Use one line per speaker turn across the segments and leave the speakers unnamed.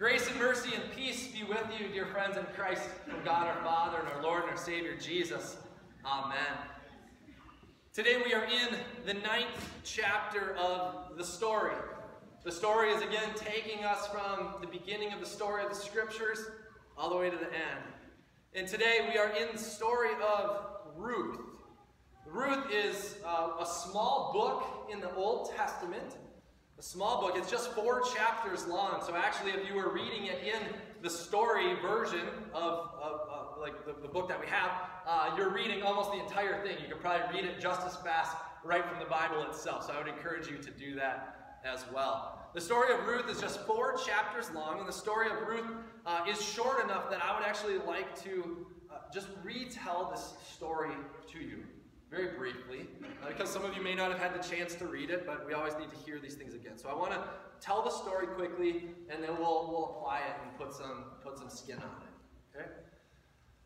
Grace and mercy and peace be with you, dear friends in Christ, from God our Father and our Lord and our Savior Jesus. Amen. Today we are in the ninth chapter of the story. The story is again taking us from the beginning of the story of the scriptures all the way to the end. And today we are in the story of Ruth. Ruth is uh, a small book in the Old Testament a small book. It's just four chapters long. So actually, if you were reading it in the story version of, of, of like the, the, book that we have, uh, you're reading almost the entire thing. You could probably read it just as fast right from the Bible itself. So I would encourage you to do that as well. The story of Ruth is just four chapters long, and the story of Ruth uh, is short enough that I would actually like to uh, just retell this story to you very briefly, uh, because some of you may not have had the chance to read it, but we always need to hear these things again. So I want to tell the story quickly, and then we'll, we'll apply it and put some, put some skin on it. Okay?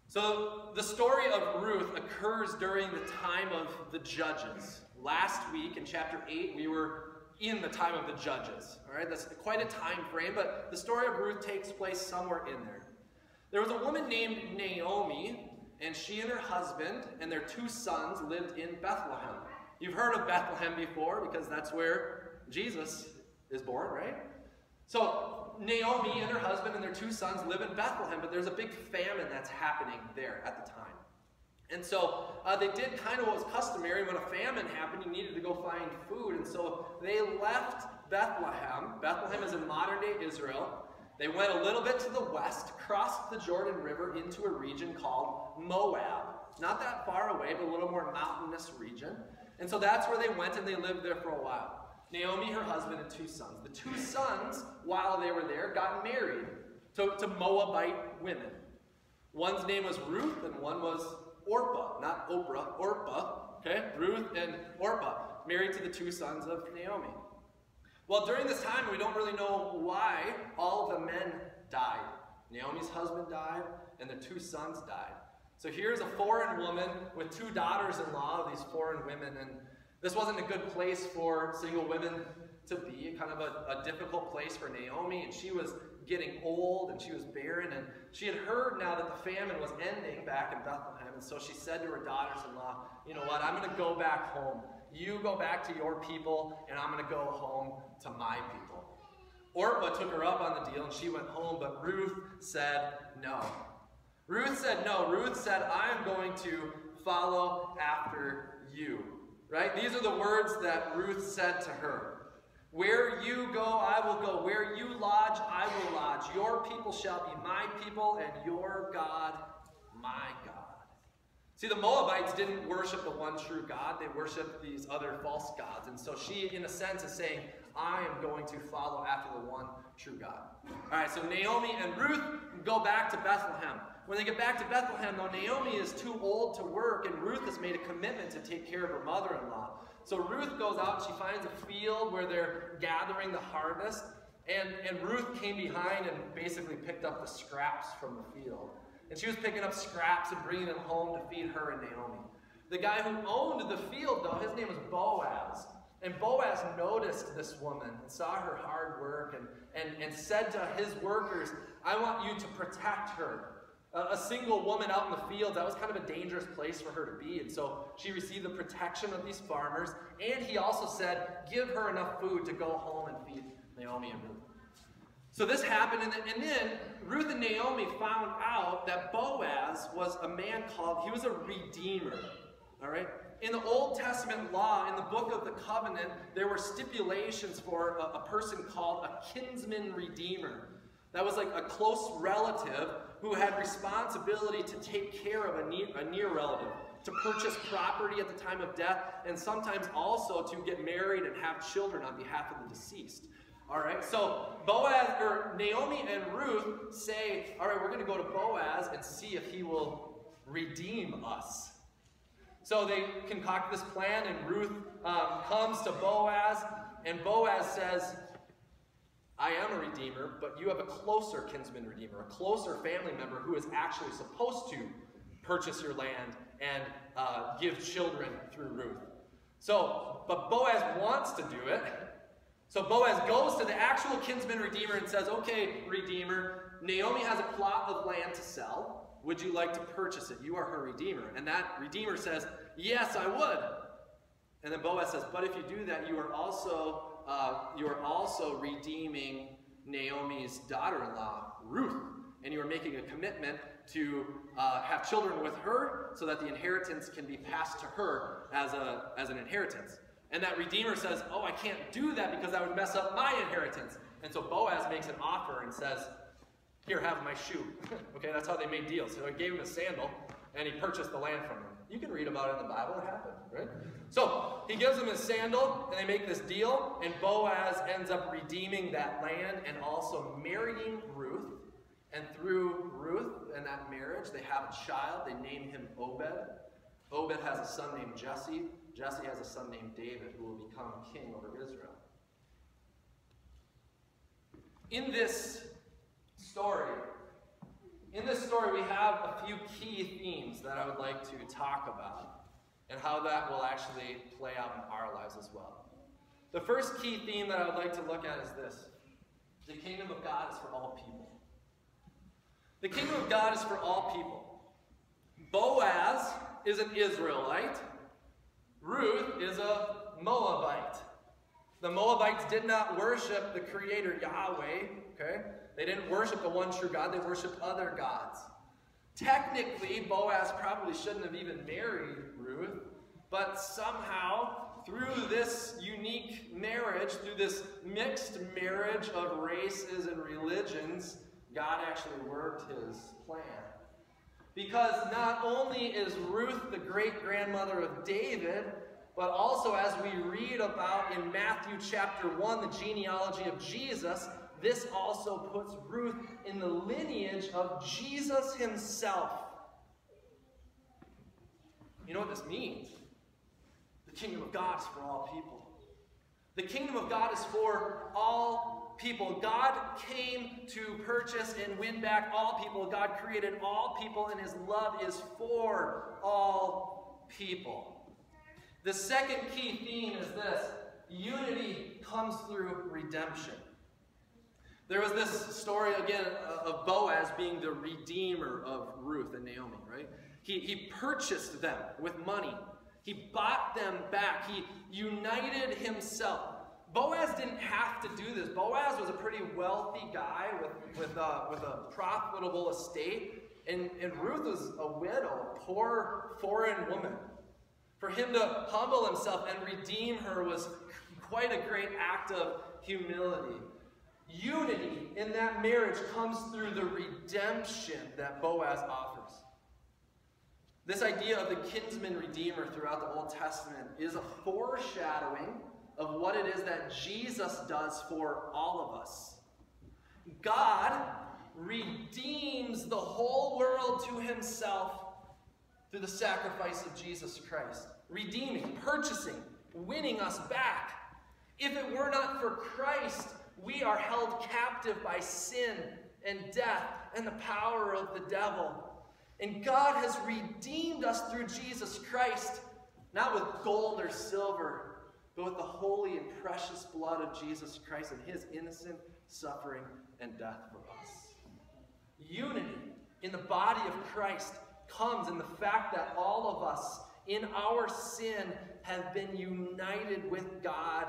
So the story of Ruth occurs during the time of the judges. Last week in chapter 8, we were in the time of the judges. All right, that's quite a time frame, but the story of Ruth takes place somewhere in there. There was a woman named Naomi and she and her husband and their two sons lived in Bethlehem. You've heard of Bethlehem before because that's where Jesus is born, right? So Naomi and her husband and their two sons live in Bethlehem, but there's a big famine that's happening there at the time. And so uh, they did kind of what was customary. When a famine happened, you needed to go find food. And so they left Bethlehem. Bethlehem is in modern day Israel. They went a little bit to the west, crossed the Jordan River into a region called Moab. Not that far away, but a little more mountainous region. And so that's where they went and they lived there for a while. Naomi, her husband, and two sons. The two sons, while they were there, got married to, to Moabite women. One's name was Ruth and one was Orpah, not Oprah, Orpah. Okay? Ruth and Orpah, married to the two sons of Naomi. Well, during this time, we don't really know why all of the men died. Naomi's husband died, and their two sons died. So here's a foreign woman with two daughters in law these foreign women, and this wasn't a good place for single women to be, kind of a, a difficult place for Naomi, and she was getting old and she was barren, and she had heard now that the famine was ending back in Bethlehem, and so she said to her daughters in law, You know what, I'm going to go back home. You go back to your people, and I'm going to go home to my people. Orpah took her up on the deal, and she went home, but Ruth said no. Ruth said no. Ruth said, I'm going to follow after you. Right? These are the words that Ruth said to her. Where you go, I will go. Where you lodge, I will lodge. Your people shall be my people, and your God, my God. See, the Moabites didn't worship the one true God, they worshiped these other false gods. And so she, in a sense, is saying, I am going to follow after the one true God. All right, so Naomi and Ruth go back to Bethlehem. When they get back to Bethlehem, though, Naomi is too old to work, and Ruth has made a commitment to take care of her mother in law. So Ruth goes out, she finds a field where they're gathering the harvest, and, and Ruth came behind and basically picked up the scraps from the field. And she was picking up scraps and bringing them home to feed her and Naomi. The guy who owned the field, though, his name was Boaz. And Boaz noticed this woman and saw her hard work and, and, and said to his workers, I want you to protect her. A, a single woman out in the field, that was kind of a dangerous place for her to be. And so she received the protection of these farmers. And he also said, give her enough food to go home and feed Naomi and Ruth. So this happened, and then, Ruth and Naomi found out that Boaz was a man called, he was a redeemer. All right? In the Old Testament law, in the book of the covenant, there were stipulations for a, a person called a kinsman redeemer. That was like a close relative who had responsibility to take care of a near, a near relative, to purchase property at the time of death, and sometimes also to get married and have children on behalf of the deceased. All right, so Boaz or Naomi and Ruth say, all right, we're going to go to Boaz and see if he will redeem us. So they concoct this plan, and Ruth um, comes to Boaz, and Boaz says, I am a redeemer, but you have a closer kinsman redeemer, a closer family member who is actually supposed to purchase your land and uh, give children through Ruth. So, but Boaz wants to do it, So Boaz goes to the actual kinsman redeemer and says, Okay, redeemer, Naomi has a plot of land to sell. Would you like to purchase it? You are her redeemer. And that redeemer says, Yes, I would. And then Boaz says, But if you do that, you are also uh, you are also redeeming Naomi's daughter-in-law, Ruth, and you are making a commitment to uh, have children with her so that the inheritance can be passed to her as, a, as an inheritance. And that Redeemer says, Oh, I can't do that because that would mess up my inheritance. And so Boaz makes an offer and says, Here, have my shoe. okay, that's how they made deals. So he gave him a sandal and he purchased the land from him. You can read about it in the Bible, it happened, right? So he gives him his sandal and they make this deal, and Boaz ends up redeeming that land and also marrying Ruth. And through Ruth and that marriage, they have a child. They name him Obed. Obed has a son named Jesse. Jesse has a son named David who will become king over Israel. In this story, in this story, we have a few key themes that I would like to talk about and how that will actually play out in our lives as well. The first key theme that I would like to look at is this the kingdom of God is for all people. The kingdom of God is for all people. Boaz is an Israelite, Ruth is a Moabite. The Moabites did not worship the Creator Yahweh, okay? They didn't worship the one true God, they worshiped other gods. Technically, Boaz probably shouldn't have even married Ruth, but somehow, through this unique marriage, through this mixed marriage of races and religions, God actually worked his plan. Because not only is Ruth the great grandmother of David, but also as we read about in Matthew chapter 1, the genealogy of Jesus, this also puts Ruth in the lineage of Jesus himself. You know what this means? The kingdom of God is for all people. The kingdom of God is for all people. God came to purchase and win back all people. God created all people, and his love is for all people. The second key theme is this unity comes through redemption. There was this story again uh, of Boaz being the redeemer of Ruth and Naomi, right? He, he purchased them with money. He bought them back. He united himself. Boaz didn't have to do this. Boaz was a pretty wealthy guy with, with, a, with a profitable estate. And, and Ruth was a widow, a poor foreign woman. For him to humble himself and redeem her was quite a great act of humility. Unity in that marriage comes through the redemption that Boaz offers. This idea of the kinsman redeemer throughout the Old Testament is a foreshadowing of what it is that Jesus does for all of us. God redeems the whole world to himself through the sacrifice of Jesus Christ. Redeeming, purchasing, winning us back. If it were not for Christ, we are held captive by sin and death and the power of the devil. And God has redeemed us through Jesus Christ, not with gold or silver, but with the holy and precious blood of Jesus Christ and his innocent suffering and death for us. Unity in the body of Christ comes in the fact that all of us in our sin have been united with God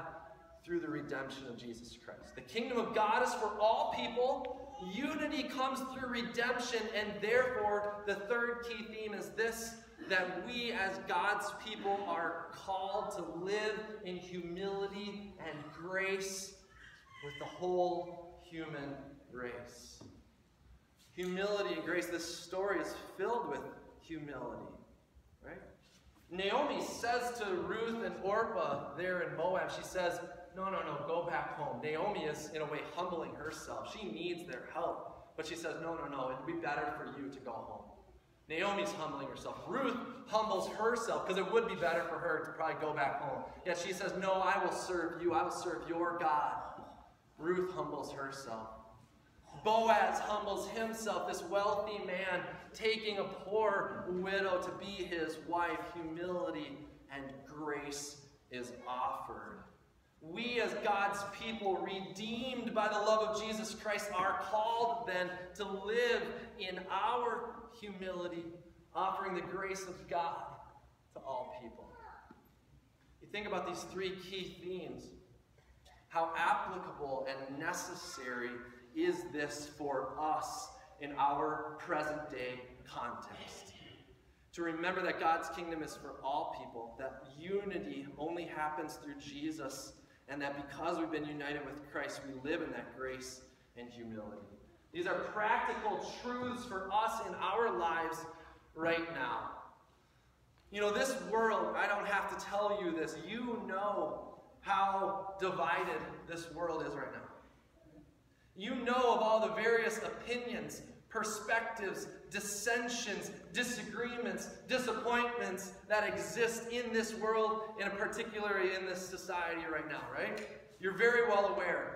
through the redemption of Jesus Christ. The kingdom of God is for all people. Unity comes through redemption, and therefore, the third key theme is this that we as God's people are called to live in humility and grace with the whole human race. Humility and grace, this story is filled with humility, right? Naomi says to Ruth and Orpah there in Moab, she says, no, no, no, go back home. Naomi is, in a way, humbling herself. She needs their help. But she says, no, no, no, it'd be better for you to go home. Naomi's humbling herself. Ruth humbles herself because it would be better for her to probably go back home. Yet she says, No, I will serve you. I will serve your God. Ruth humbles herself. Boaz humbles himself, this wealthy man, taking a poor widow to be his wife. Humility and grace is offered. We, as God's people, redeemed by the love of Jesus Christ, are called then to live in our humility, offering the grace of God to all people. You think about these three key themes. How applicable and necessary is this for us in our present day context? To remember that God's kingdom is for all people, that unity only happens through Jesus, and that because we've been united with Christ, we live in that grace and humility. These are practical truths for us in our lives right now. You know, this world, I don't have to tell you this. You know how divided this world is right now. You know of all the various opinions, perspectives, dissensions, disagreements, disappointments that exist in this world, and particularly in this society right now, right? You're very well aware.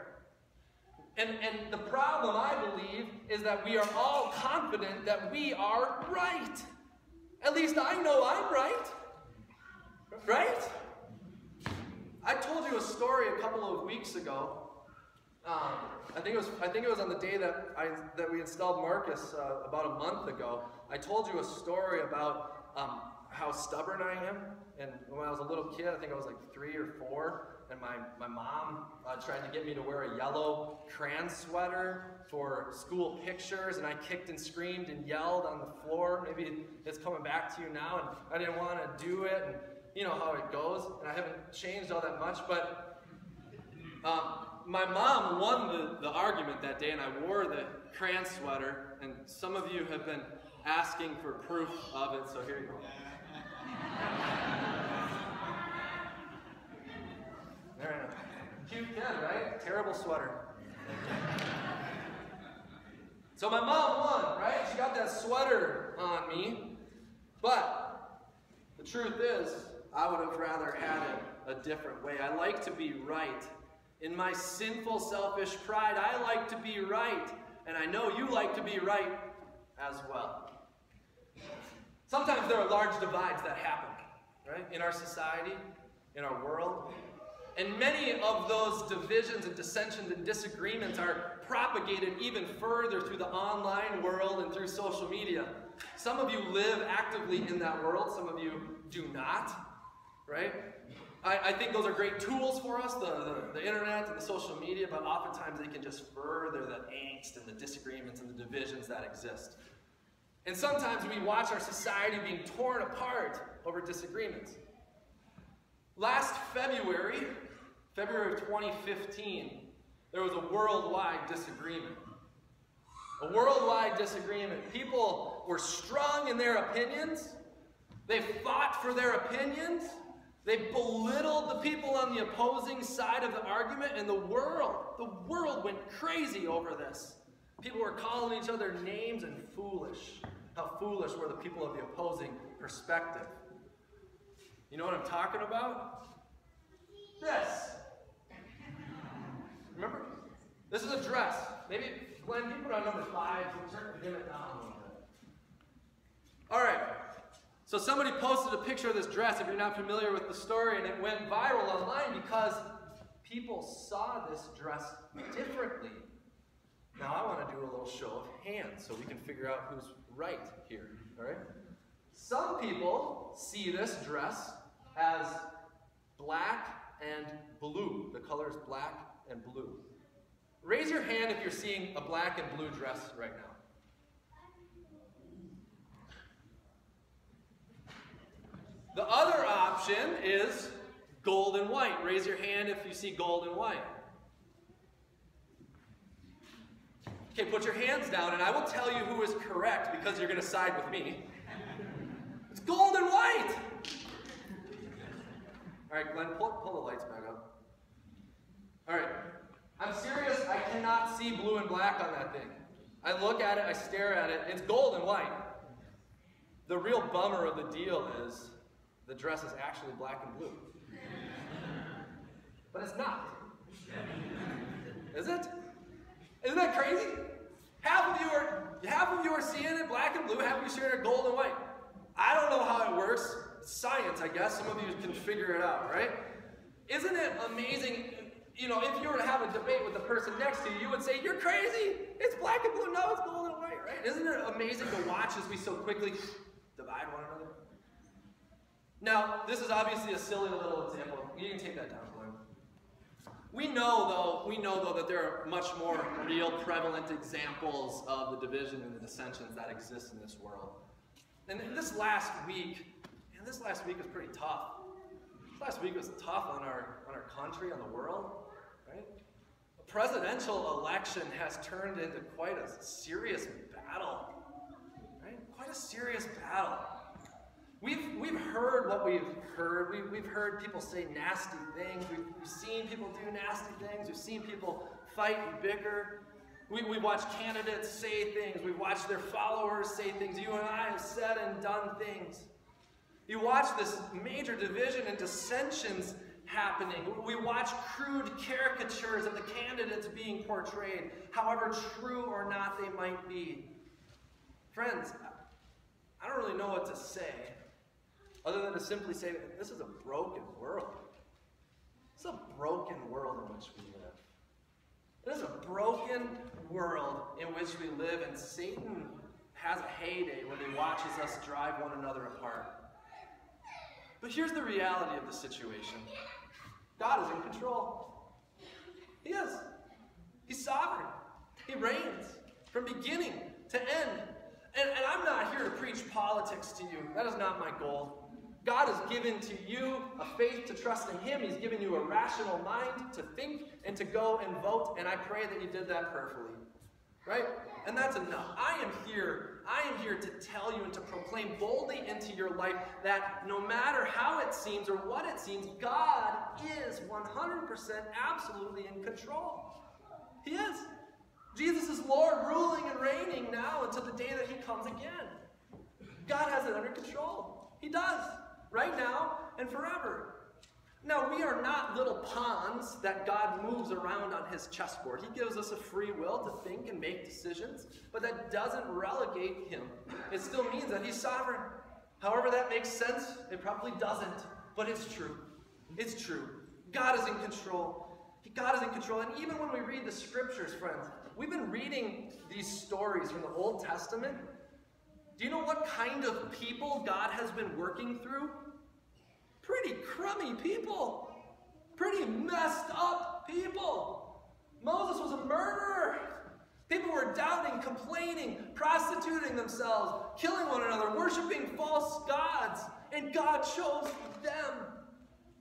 And, and the problem, I believe, is that we are all confident that we are right. At least I know I'm right. Right? I told you a story a couple of weeks ago. Um, I think it was I think it was on the day that I that we installed Marcus uh, about a month ago. I told you a story about um, how stubborn I am. And when I was a little kid, I think I was like three or four, and my, my mom uh, tried to get me to wear a yellow crayon sweater for school pictures, and I kicked and screamed and yelled on the floor. Maybe it's coming back to you now, and I didn't want to do it, and you know how it goes, and I haven't changed all that much, but um, my mom won the, the argument that day, and I wore the crayon sweater, and some of you have been asking for proof of it, so here you go. There Cute kid, right? Terrible sweater. So my mom won, right? She got that sweater on me. But the truth is, I would have rather had it a different way. I like to be right. In my sinful, selfish pride, I like to be right. And I know you like to be right as well. Sometimes there are large divides that happen, right? In our society, in our world. And many of those divisions and dissensions and disagreements are propagated even further through the online world and through social media. Some of you live actively in that world, some of you do not, right? I, I think those are great tools for us, the, the, the, internet and the social media, but oftentimes they can just further the angst and the disagreements and the divisions that exist. And sometimes we watch our society being torn apart over disagreements. Last February, February of 2015, there was a worldwide disagreement. A worldwide disagreement. People were strong in their opinions. They fought for their opinions. They belittled the people on the opposing side of the argument, and the world, the world went crazy over this. People were calling each other names and foolish. How foolish were the people of the opposing perspective. You know what I'm talking about? This. Remember? This is a dress. Maybe, Glenn, you put on number five. We'll turn, dim it down a little bit. All right. So somebody posted a picture of this dress, if you're not familiar with the story, and it went viral online because people saw this dress differently. Now I want to do a little show of hands so we can figure out who's right here. All right? Some people see this dress as black and blue. The color is black and blue. Raise your hand if you're seeing a black and blue dress right now. The other option is gold and white. Raise your hand if you see gold and white. Okay, put your hands down and I will tell you who is correct because you're going to side with me. It's gold and white. All right, Glenn, pull, pull the lights back up. All right. I'm serious. I cannot see blue and black on that thing. I look at it, I stare at it. It's gold and white. The real bummer of the deal is the dress is actually black and blue. But it's not. Is it? Isn't that crazy? Half of you are half of you are seeing it black and blue, half of you are seeing it gold and white. I don't know how it works. It's science, I guess. Some of you can figure it out, right? Isn't it amazing? You know, if you were to have a debate with the person next to you, you would say, You're crazy. It's black and blue. No, it's blue and white, right? Isn't it amazing to watch as we so quickly divide one another? Now, this is obviously a silly little example. You can take that down, Glenn. We know, though, we know though that there are much more real, prevalent examples of the division and the dissensions that exist in this world. And this last week, and this last week was pretty tough. This last week was tough on our on our country, on the world, right? A presidential election has turned into quite a serious battle, right? Quite a serious battle. We've, we've heard what we've heard. We've, we've heard people say nasty things. We've, we've seen people do nasty things. We've seen people fight and bicker. We, we watch candidates say things. We've watched their followers say things. You and I have said and done things. You watch this major division and dissensions happening. We watch crude caricatures of the candidates being portrayed, however true or not they might be. Friends, I don't really know what to say other than to simply say that this is a broken world. It's a broken world in which we live. It is a broken world in which we live, and Satan has a heyday when he watches us drive one another apart. But here's the reality of the situation God is in control. He is. He's sovereign. He reigns from beginning to end. And, and I'm not here to preach politics to you. That is not my goal. God has given to you a faith to trust in Him. He's given you a rational mind to think and to go and vote. And I pray that you did that prayerfully. Right? And that's enough. I am here. I am here to tell you and to proclaim boldly into your life that no matter how it seems or what it seems, God is 100% absolutely in control. He is. Jesus is Lord, ruling and reigning now until the day that He comes again. God has it under control. He does right now and forever. Now, we are not little pawns that God moves around on his chessboard. He gives us a free will to think and make decisions, but that doesn't relegate him. It still means that he's sovereign. However, that makes sense. It probably doesn't, but it's true. It's true. God is in control. God is in control. And even when we read the scriptures, friends, we've been reading these stories from the Old Testament do you know what kind of people God has been working through? Pretty crummy people. Pretty messed up people. Moses was a murderer. People were doubting, complaining, prostituting themselves, killing one another, worshiping false gods, and God chose them.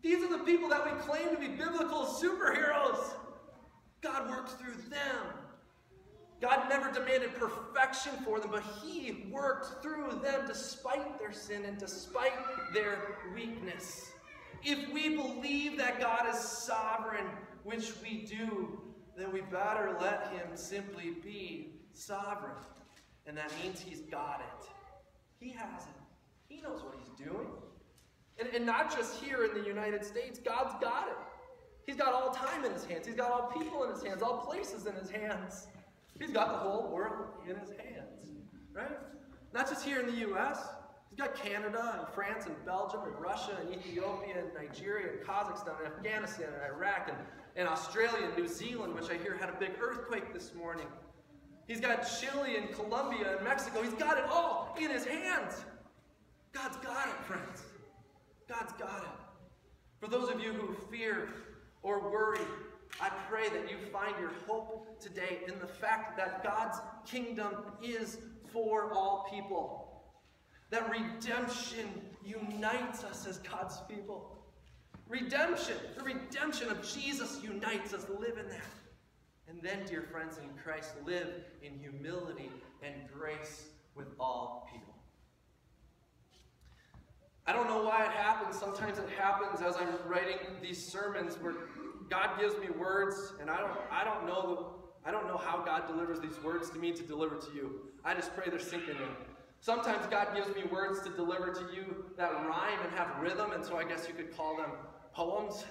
These are the people that we claim to be biblical superheroes. God works through them. God never demanded perfection for them, but He worked through them despite their sin and despite their weakness. If we believe that God is sovereign, which we do, then we better let Him simply be sovereign. And that means He's got it. He has it. He knows what He's doing. And, and not just here in the United States, God's got it. He's got all time in His hands, He's got all people in His hands, all places in His hands. He's got the whole world in his hands, right? Not just here in the U.S. He's got Canada and France and Belgium and Russia and Ethiopia and Nigeria and Kazakhstan and Afghanistan and Iraq and, and Australia and New Zealand, which I hear had a big earthquake this morning. He's got Chile and Colombia and Mexico. He's got it all in his hands. God's got it, friends. God's got it. For those of you who fear or worry I pray that you find your hope today in the fact that God's kingdom is for all people. That redemption unites us as God's people. Redemption, the redemption of Jesus unites us. Live in that. And then, dear friends in Christ, live in humility and grace with all people. I don't know why it happens. Sometimes it happens as I'm writing these sermons where God gives me words, and I don't, I don't know I don't know how God delivers these words to me to deliver to you. I just pray they're sinking in. Sometimes God gives me words to deliver to you that rhyme and have rhythm, and so I guess you could call them poems.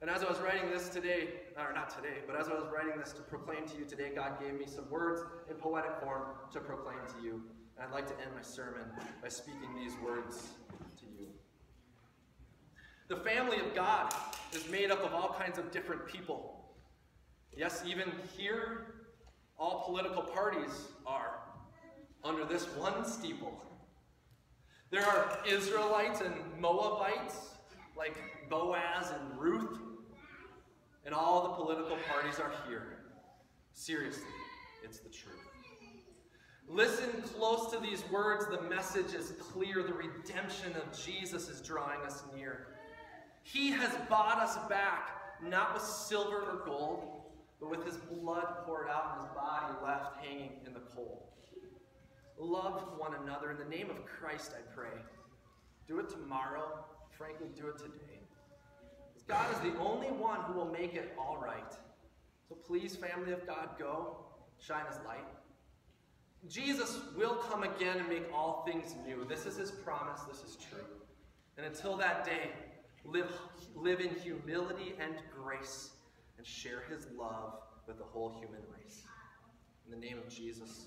And as I was writing this today, or not today, but as I was writing this to proclaim to you today, God gave me some words in poetic form to proclaim to you. And I'd like to end my sermon by speaking these words. The family of God is made up of all kinds of different people. Yes, even here, all political parties are under this one steeple. There are Israelites and Moabites, like Boaz and Ruth, and all the political parties are here. Seriously, it's the truth. Listen close to these words. The message is clear. The redemption of Jesus is drawing us near. He has bought us back, not with silver or gold, but with his blood poured out and his body left hanging in the cold. Love one another in the name of Christ, I pray. Do it tomorrow. Frankly, do it today. God is the only one who will make it all right. So please, family of God, go shine his light. Jesus will come again and make all things new. This is his promise. This is true. And until that day, live, live in humility and grace and share his love with the whole human race. In the name of Jesus.